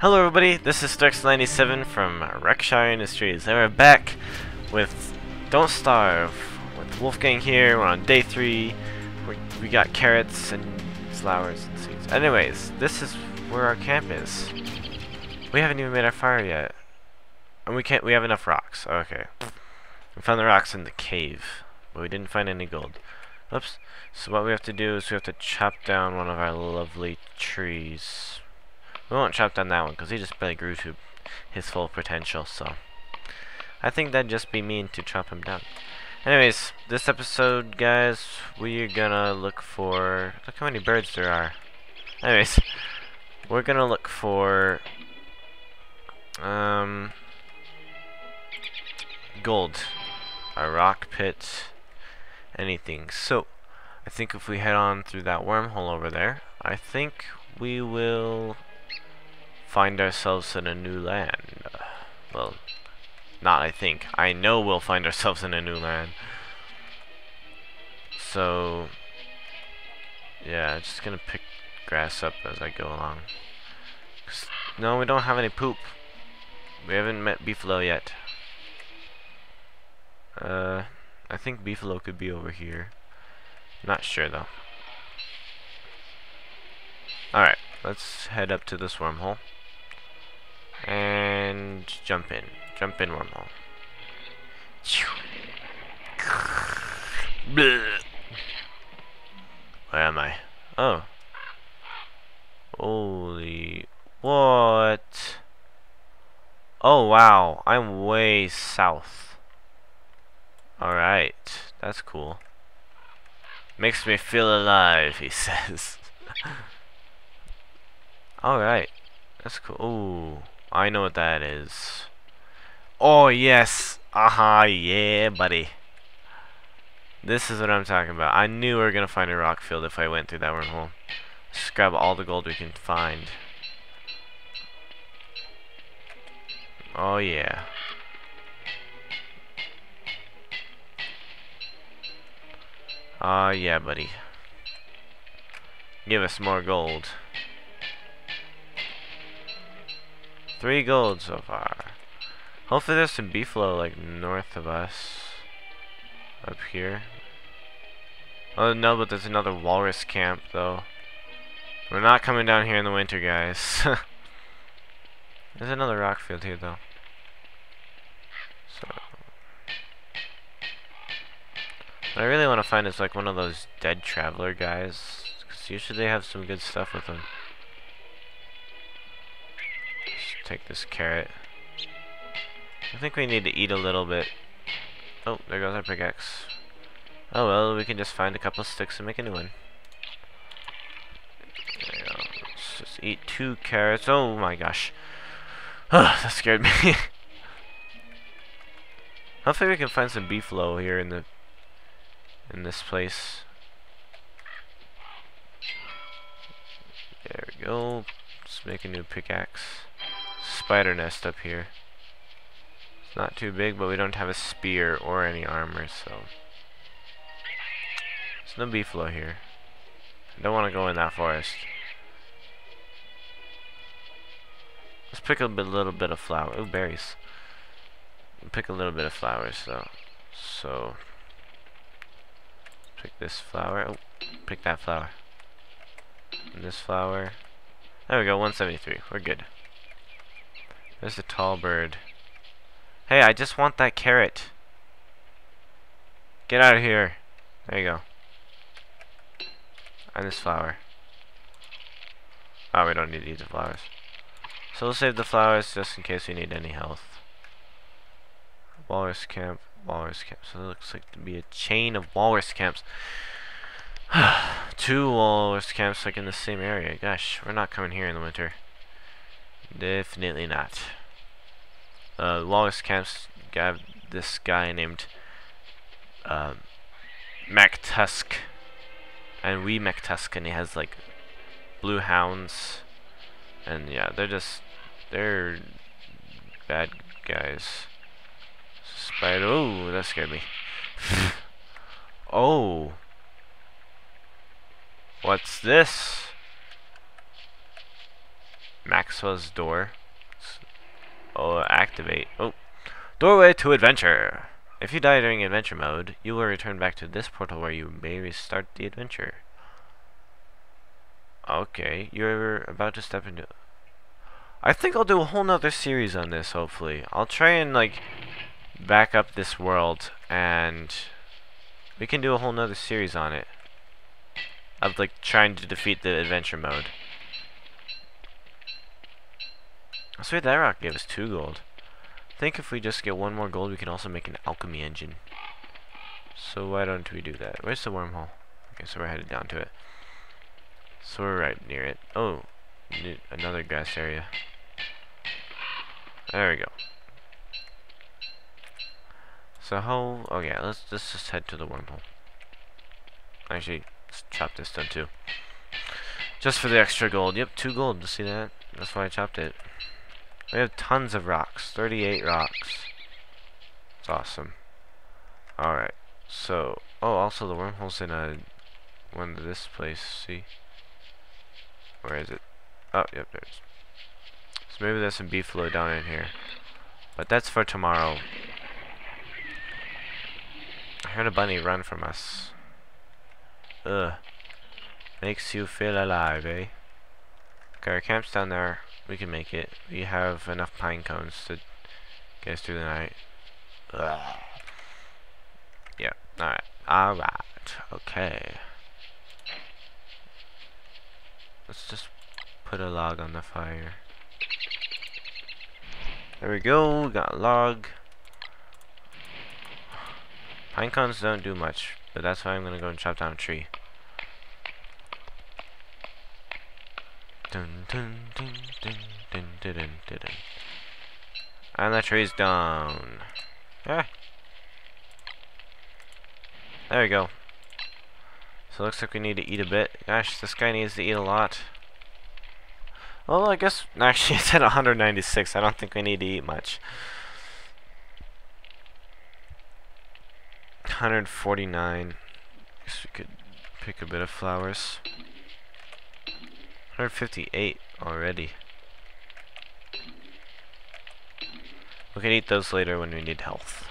Hello everybody, this is Threx97 from Reckshire Industries, and we're back with Don't Starve, with Wolfgang here, we're on day 3, we, we got carrots and flowers and seeds. Anyways, this is where our camp is. We haven't even made our fire yet. And we can't, we have enough rocks, okay. We found the rocks in the cave, but we didn't find any gold. Oops. So what we have to do is we have to chop down one of our lovely trees. We won't chop down that one because he just barely grew to his full potential, so I think that'd just be mean to chop him down. Anyways, this episode, guys, we're gonna look for... Look how many birds there are. Anyways, we're gonna look for... Um... Gold. A rock pit. Anything. So, I think if we head on through that wormhole over there, I think we will find ourselves in a new land. Well, not I think. I know we'll find ourselves in a new land. So, yeah, just gonna pick grass up as I go along. No, we don't have any poop. We haven't met Beefalo yet. Uh, I think Beefalo could be over here. Not sure though. Alright, let's head up to this wormhole. And jump in. Jump in wormhole. Where am I? Oh. Holy... What? Oh wow, I'm way south. Alright, that's cool. Makes me feel alive, he says. Alright, that's cool. Ooh. I know what that is. Oh, yes. Aha, yeah, buddy. This is what I'm talking about. I knew we were going to find a rock field if I went through that wormhole. Just grab all the gold we can find. Oh, yeah. Ah, uh, yeah, buddy. Give us more gold. Three gold so far. Hopefully there's some beefalo like north of us. Up here. Oh no, but there's another walrus camp though. We're not coming down here in the winter, guys. there's another rock field here though. So what I really want to find is like one of those dead traveler guys. Because usually they have some good stuff with them take this carrot. I think we need to eat a little bit. Oh, there goes our pickaxe. Oh well, we can just find a couple sticks and make a new one. Let's just eat two carrots. Oh my gosh. Oh, that scared me. Hopefully we can find some beefalo here in the in this place. There we go. Let's make a new pickaxe spider nest up here. It's not too big, but we don't have a spear or any armor, so... There's no beefalo here. I don't want to go in that forest. Let's pick up a little bit of flower. Oh, berries. pick a little bit of flowers, though. So, pick this flower. Oh, pick that flower. And this flower. There we go, 173. We're good. There's a tall bird. Hey, I just want that carrot. Get out of here. There you go. And this flower. Oh, we don't need to eat the flowers. So we'll save the flowers just in case we need any health. Walrus camp, walrus camp. So it looks like to be a chain of walrus camps. Two walrus camps like in the same area. Gosh, we're not coming here in the winter. Definitely not. Uh, Walrus Camps got this guy named uh, MacTusk. And we MacTusk, and he has like blue hounds. And yeah, they're just, they're bad guys. Spider, oh, that scared me. oh. What's this? Maxwell's door. Oh, activate. Oh, doorway to adventure. If you die during adventure mode, you will return back to this portal where you may restart the adventure. Okay, you're about to step into... I think I'll do a whole nother series on this, hopefully. I'll try and, like, back up this world, and we can do a whole nother series on it. Of, like, trying to defeat the adventure mode. I swear that rock gave us two gold. I think if we just get one more gold, we can also make an alchemy engine. So why don't we do that? Where's the wormhole? Okay, so we're headed down to it. So we're right near it. Oh, another gas area. There we go. So how... Yeah, let's, let's just head to the wormhole. Actually, let's chop this down too. Just for the extra gold. Yep, two gold. See that? That's why I chopped it. We have tons of rocks. 38 rocks. It's awesome. Alright. So, oh, also the wormhole's in a one of this place. See? Where is it? Oh, yep, there's. So maybe there's some beefalo down in here. But that's for tomorrow. I heard a bunny run from us. Ugh. Makes you feel alive, eh? Okay, our camp's down there. We can make it. We have enough pine cones to get us through the night. Ugh. Yeah, alright. Alright, okay. Let's just put a log on the fire. There we go, got a log. Pine cones don't do much, but that's why I'm gonna go and chop down a tree. Dun, dun, dun, dun, dun, dun, dun, dun, dun. And the tree's down. Yeah. There we go. So it looks like we need to eat a bit. Gosh, this guy needs to eat a lot. Well, I guess, actually it's at 196. I don't think we need to eat much. 149. Guess we could pick a bit of flowers. 158 already. We can eat those later when we need health.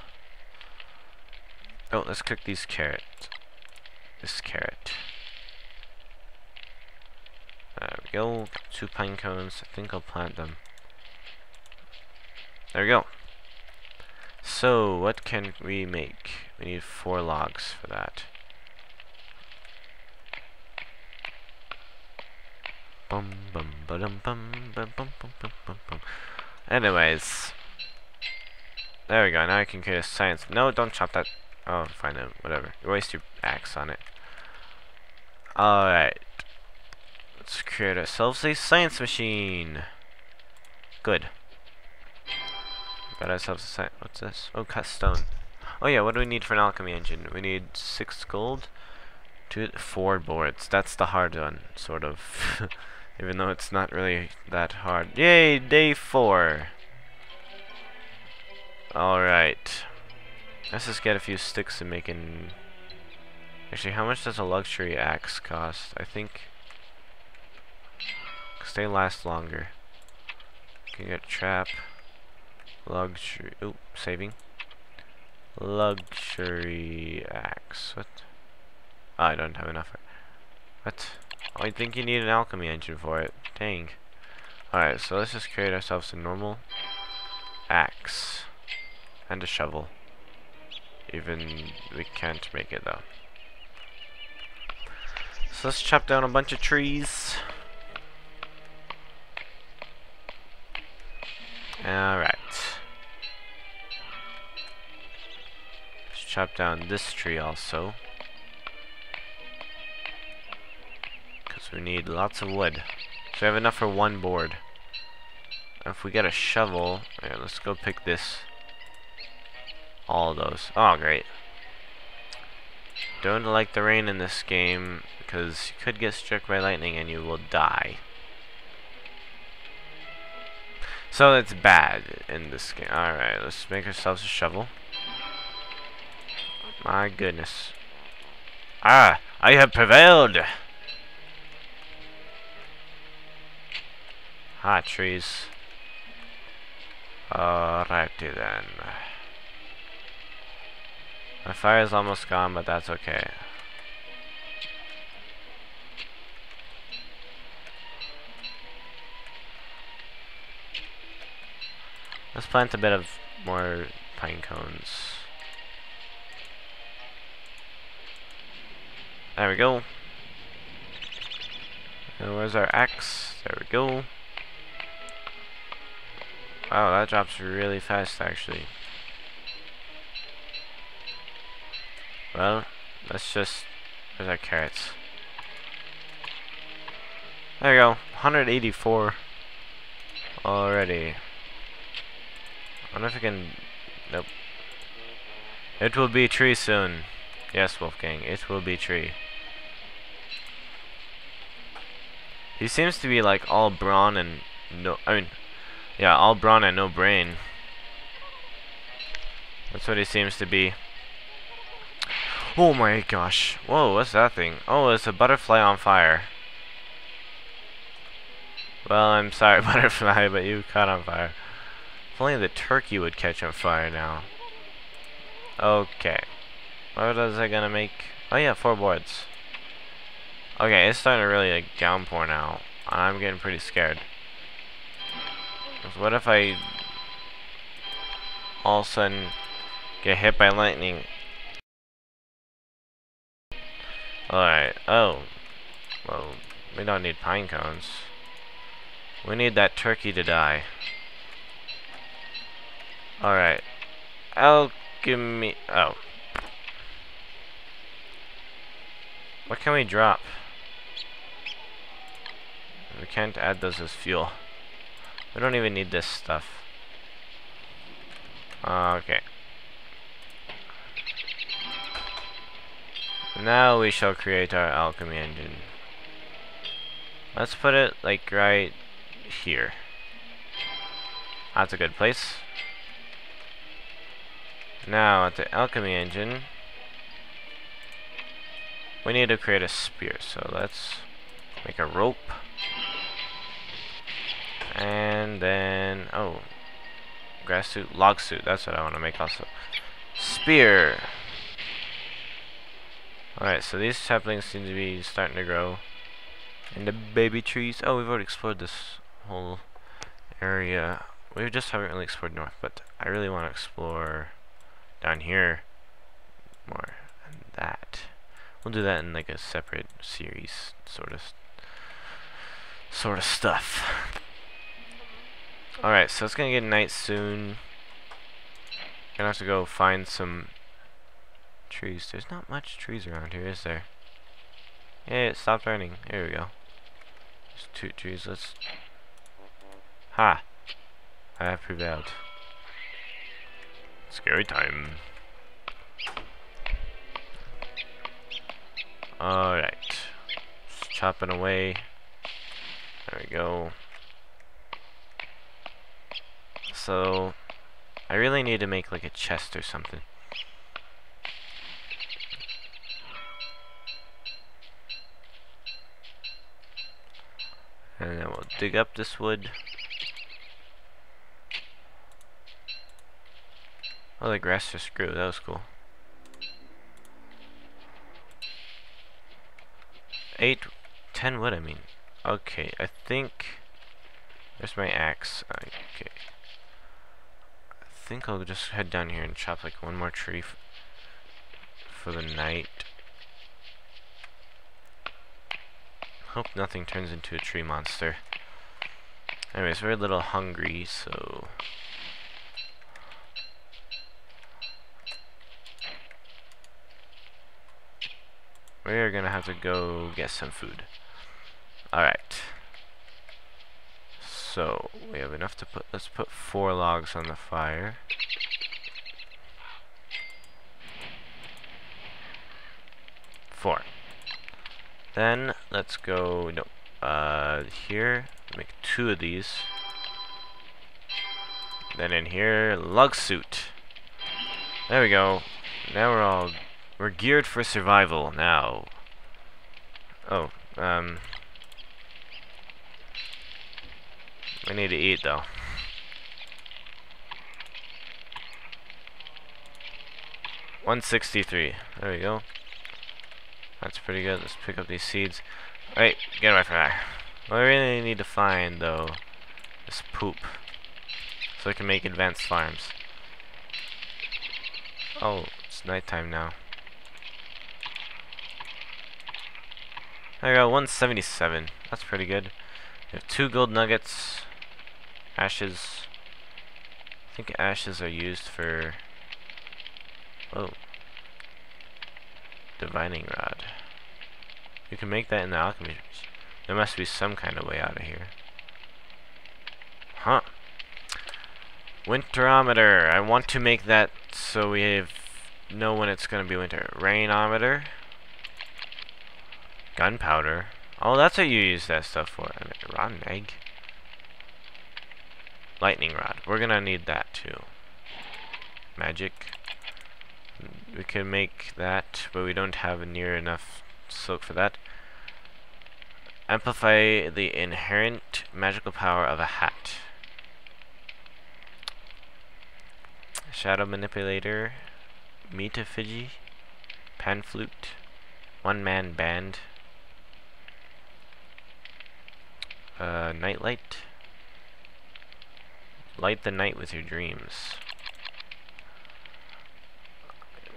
Oh, let's cook these carrots. This carrot. There we go. Two pine cones. I think I'll plant them. There we go. So, what can we make? We need four logs for that. Bum bum bum bum bum bum bum bum bum. Anyways, there we go. Now I can create a science. No, don't chop that. Oh, fine. It. Whatever. You waste your axe on it. All right. Let's create ourselves a science machine. Good. Got ourselves a science. What's this? Oh, cut stone. Oh yeah. What do we need for an alchemy engine? We need six gold. Two, four boards. That's the hard one, sort of. Even though it's not really that hard. Yay, day four. Alright. Let's just get a few sticks and make an... Actually, how much does a luxury axe cost? I think... Because they last longer. Can get trap. Luxury... Oop, saving. Luxury axe. What? Oh, I don't have enough. What? Oh, I think you need an alchemy engine for it. Dang. Alright, so let's just create ourselves a normal axe. And a shovel. Even we can't make it though. So let's chop down a bunch of trees. Alright. Let's chop down this tree also. We need lots of wood. So we have enough for one board. If we get a shovel, yeah, let's go pick this. All those. Oh, great. Don't like the rain in this game because you could get struck by lightning and you will die. So it's bad in this game. Alright, let's make ourselves a shovel. My goodness. Ah, I have prevailed! Ah, trees. Alrighty then. My fire is almost gone, but that's okay. Let's plant a bit of more pine cones. There we go. And where's our axe? There we go. Wow, that drops really fast actually. Well, let's just... There's our carrots. There we go. 184 already. I wonder if I can... Nope. It will be tree soon. Yes, Wolfgang, it will be tree. He seems to be like all brawn and no... I mean, yeah, all brawn and no brain. That's what he seems to be. Oh my gosh. Whoa, what's that thing? Oh, it's a butterfly on fire. Well, I'm sorry, butterfly, but you caught on fire. If only the turkey would catch on fire now. Okay. What is that gonna make? Oh yeah, four boards. Okay, it's starting to really like downpour now. I'm getting pretty scared. What if I all of a sudden get hit by lightning Alright, oh. Well, we don't need pine cones. We need that turkey to die. Alright. Alchemy... Oh. What can we drop? We can't add those as fuel. We don't even need this stuff. Uh, okay. Now we shall create our alchemy engine. Let's put it like right here. That's a good place. Now at the alchemy engine, we need to create a spear. So let's make a rope. And then, oh, grass suit, log suit. That's what I want to make also. Spear. Alright, so these saplings seem to be starting to grow. And the baby trees. Oh, we've already explored this whole area. We just haven't really explored north, but I really want to explore down here more than that. We'll do that in like a separate series, sort of, sort of stuff. Alright, so it's gonna get night soon. Gonna have to go find some trees. There's not much trees around here, is there? Yeah, it stopped raining. There we go. There's two trees. Let's... Ha! I have prevailed. Scary time. Alright. Just chopping away. There we go. So, I really need to make like a chest or something. And then we'll dig up this wood. Oh, the grass just grew. That was cool. Eight, ten wood, I mean. Okay, I think... There's my axe. Okay. I think I'll just head down here and chop like one more tree for the night. Hope nothing turns into a tree monster. Anyways, we're a little hungry, so... We're gonna have to go get some food. Alright. So, we have enough to put, let's put four logs on the fire. Four. Then let's go no uh here make two of these. Then in here log suit. There we go. Now we're all we're geared for survival now. Oh, um I need to eat though. One sixty three. There we go. That's pretty good. Let's pick up these seeds. Wait, get away from that. What I really need to find though is poop. So I can make advanced farms. Oh, it's nighttime now. I got 177. That's pretty good. We have two gold nuggets. Ashes. I think ashes are used for... Oh. Divining rod. You can make that in the alchemy. There must be some kind of way out of here. Huh. Winterometer. I want to make that so we have know when it's going to be winter. Rainometer. Gunpowder. Oh, that's what you use that stuff for. I mean, rotten egg. Lightning rod. We're to need that too. Magic. We can make that, but we don't have near enough silk for that. Amplify the inherent magical power of a hat. Shadow Manipulator, Metaphygy, Pan Flute, One Man Band, uh, Nightlight, Light the Night with Your Dreams,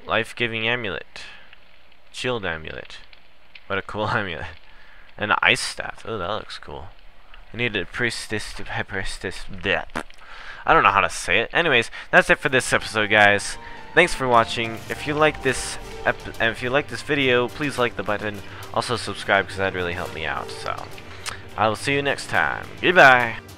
Life Giving Amulet, Shield Amulet, what a cool amulet, An Ice Staff, oh that looks cool. I need a priestess to priestess death. I don't know how to say it. Anyways, that's it for this episode, guys. Thanks for watching. If you like this and if you like this video, please like the button. Also subscribe because that'd really help me out. So, I will see you next time. Goodbye.